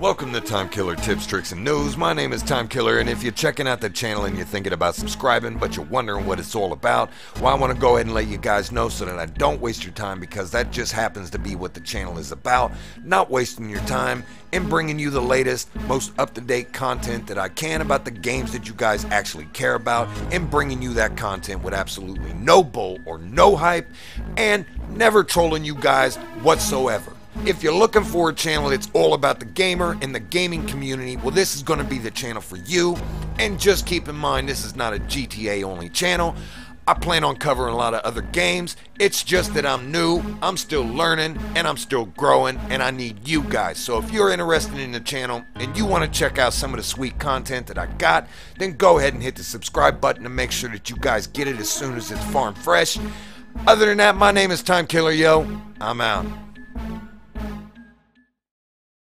Welcome to Time Killer Tips, Tricks, and News. My name is Time Killer, and if you're checking out the channel and you're thinking about subscribing, but you're wondering what it's all about, well, I want to go ahead and let you guys know so that I don't waste your time because that just happens to be what the channel is about. Not wasting your time and bringing you the latest, most up to date content that I can about the games that you guys actually care about, and bringing you that content with absolutely no bull or no hype, and never trolling you guys whatsoever. If you're looking for a channel that's all about the gamer and the gaming community, well, this is going to be the channel for you. And just keep in mind, this is not a GTA only channel. I plan on covering a lot of other games. It's just that I'm new, I'm still learning, and I'm still growing, and I need you guys. So if you're interested in the channel and you want to check out some of the sweet content that I got, then go ahead and hit the subscribe button to make sure that you guys get it as soon as it's farm fresh. Other than that, my name is Time Killer Yo. I'm out.